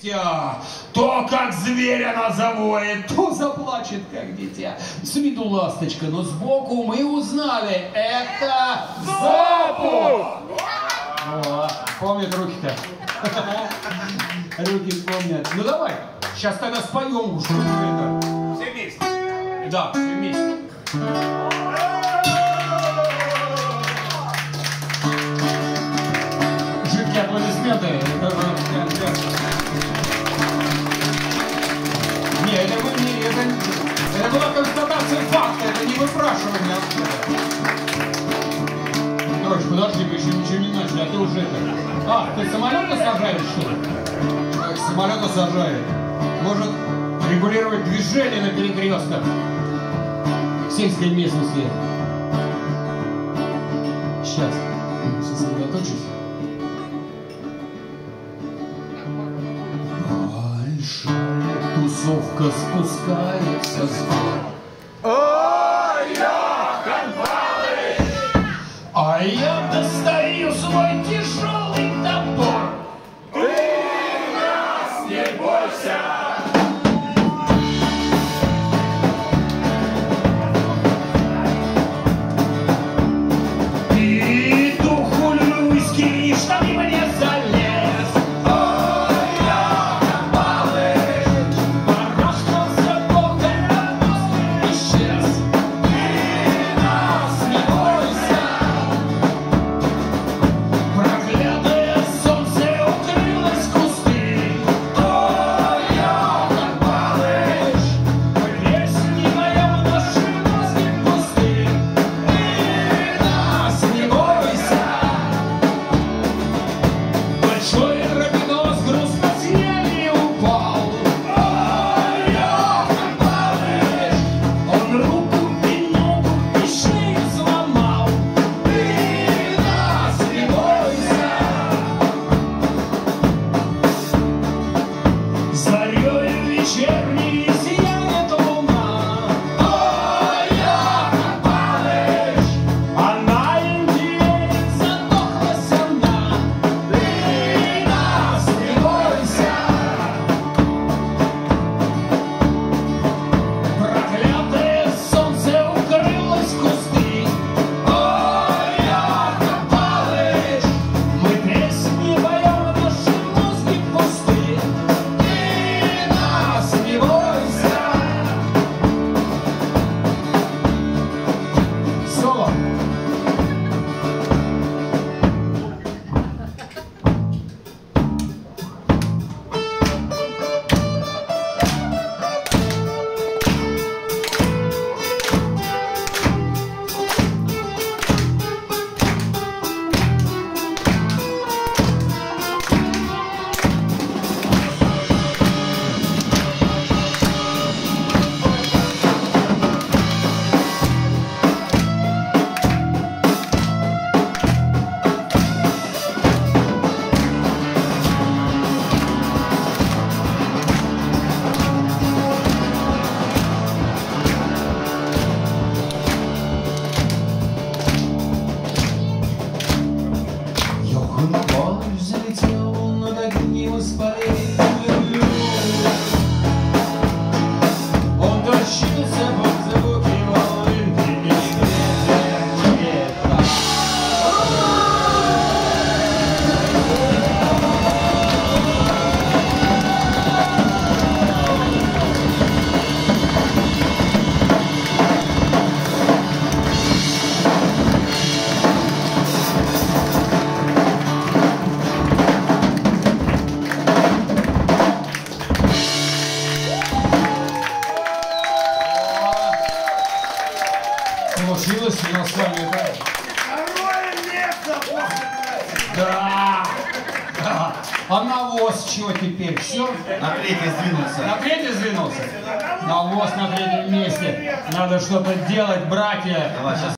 То, как зверь она завоет, то заплачет, как дитя. С виду ласточка, но сбоку мы узнали, это! О, помнят руки-то. Руки помнят. Ну давай, сейчас тогда споем, это. Все вместе. Да, все вместе. Не выпрашивание Короче, подожди, мы еще ничего не начали, а ты уже это... А, ты самолеты сажаешь, что ли? Самолеты сажает. Может регулировать движение на перекрестках сельской местности. Сейчас, сосредоточусь. Большая тусовка спускается с гор. Я достаю свой тяжелый топор. И духу люйский штаны мне Получилось у нас с вами, да? Второе место Да! Да. А навоз чего теперь? Все? На третий сдвинулся. На третий сдвинулся? Навоз на третьем месте. Надо что-то делать, братья. Давай, сейчас